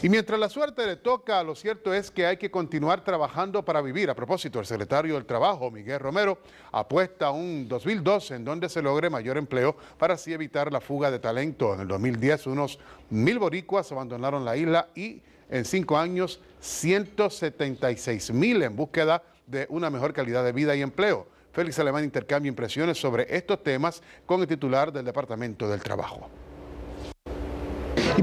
Y mientras la suerte le toca, lo cierto es que hay que continuar trabajando para vivir. A propósito, el secretario del Trabajo, Miguel Romero, apuesta a un 2012 en donde se logre mayor empleo para así evitar la fuga de talento. En el 2010, unos mil boricuas abandonaron la isla y en cinco años, 176 mil en búsqueda de una mejor calidad de vida y empleo. Félix Alemán intercambia impresiones sobre estos temas con el titular del Departamento del Trabajo.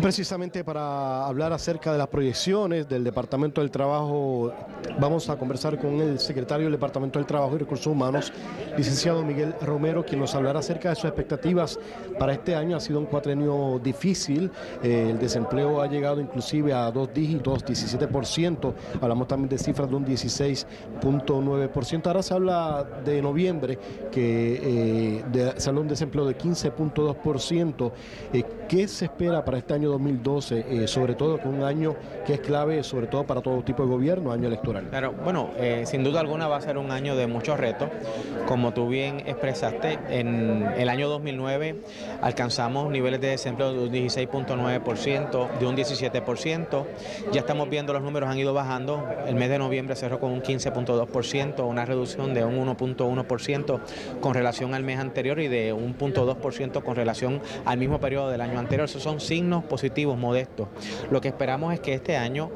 Precisamente para hablar acerca de las proyecciones del Departamento del Trabajo, vamos a conversar con el secretario del Departamento del Trabajo y Recursos Humanos, licenciado Miguel Romero, quien nos hablará acerca de sus expectativas para este año. Ha sido un cuatrenio difícil, eh, el desempleo ha llegado inclusive a dos dígitos, 17%, hablamos también de cifras de un 16.9%. Ahora se habla de noviembre, que eh, un desempleo de 15.2%. Eh, ¿Qué se espera para este año 2012, eh, sobre todo con un año que es clave, sobre todo para todo tipo de gobierno, año electoral? Claro, bueno, eh, sin duda alguna va a ser un año de muchos retos. Como tú bien expresaste, en el año 2009 alcanzamos niveles de desempleo de un 16.9%, de un 17%. Ya estamos viendo los números han ido bajando. El mes de noviembre cerró con un 15.2%, una reducción de un 1.1% con relación al mes anterior y de un 0.2% con relación al mismo periodo del año anterior. Esos son signos positivos modestos. Lo que esperamos es que este año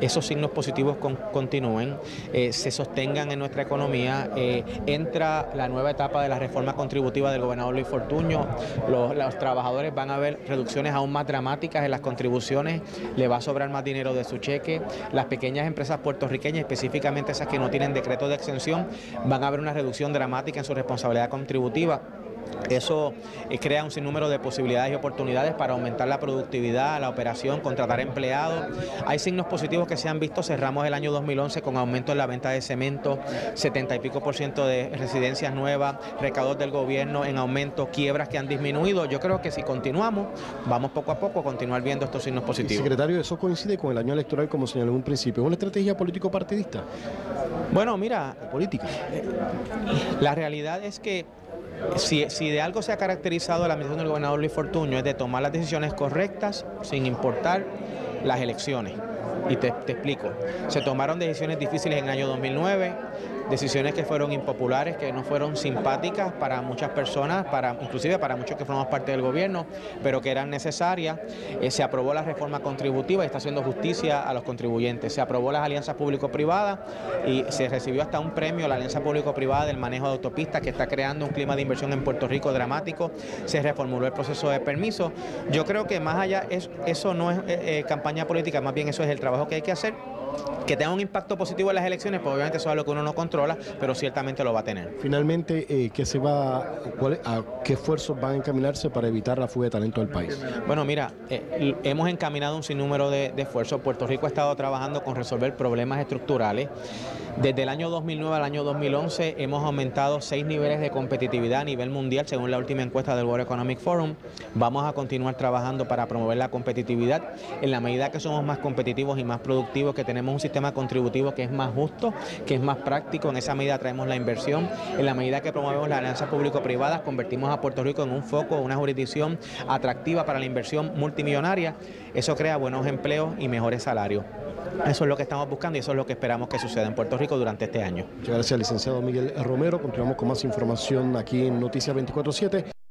esos signos positivos continúen, eh, se sostengan en nuestra economía. Eh, entra la nueva etapa de la reforma contributiva del gobernador Luis Fortuño. Los, los trabajadores van a ver reducciones aún más dramáticas en las contribuciones, le va a sobrar más dinero de su cheque. Las pequeñas empresas puertorriqueñas, específicamente esas que no tienen decreto de exención, van a ver una reducción dramática en su responsabilidad contributiva. Eso eh, crea un sinnúmero de posibilidades y oportunidades para aumentar la productividad, la operación, contratar empleados. Hay signos positivos que se han visto. Cerramos el año 2011 con aumento en la venta de cemento, 70 y pico por ciento de residencias nuevas, recaudos del gobierno en aumento, quiebras que han disminuido. Yo creo que si continuamos, vamos poco a poco a continuar viendo estos signos positivos. secretario, eso coincide con el año electoral, como señaló en un principio. ¿Es una estrategia político-partidista? Bueno, mira, política. La realidad es que si, de algo se ha caracterizado la administración del gobernador Luis Fortuño es de tomar las decisiones correctas sin importar las elecciones. Y te, explico. Se tomaron decisiones difíciles en el año 2009, decisiones que fueron impopulares, que no fueron simpáticas para muchas personas, para inclusive para muchos que formamos parte del gobierno, pero que eran necesarias. Eh, se aprobó la reforma contributiva y está haciendo justicia a los contribuyentes. Se aprobó las alianzas público-privadas y se recibió hasta un premio a la alianza público-privada del manejo de autopistas que está creando un clima de inversión en Puerto Rico dramático. Se reformuló el proceso de permiso. Yo creo que más allá, eso no es eh, eh, campaña política, más bien eso es el trabajo que hay que hacer que tenga un impacto positivo en las elecciones, pues obviamente eso es algo que uno no controla, pero ciertamente lo va a tener. Finalmente, eh, ¿qué se va, a qué esfuerzos van a encaminarse para evitar la fuga de talento del país? Bueno, mira, eh, hemos encaminado un sinnúmero de, de esfuerzos. Puerto Rico ha estado trabajando con resolver problemas estructurales. Desde el año 2009 al año 2011 hemos aumentado seis niveles de competitividad a nivel mundial, según la última encuesta del World Economic Forum. Vamos a continuar trabajando para promover la competitividad. En la medida que somos más competitivos más productivos, que tenemos un sistema contributivo que es más justo, que es más práctico, en esa medida traemos la inversión. En la medida que promovemos las alianzas público-privadas, convertimos a Puerto Rico en un foco, una jurisdicción atractiva para la inversión multimillonaria. Eso crea buenos empleos y mejores salarios. Eso es lo que estamos buscando y eso es lo que esperamos que suceda en Puerto Rico durante este año. Muchas gracias, licenciado Miguel Romero. Continuamos con más información aquí en Noticias 24-7.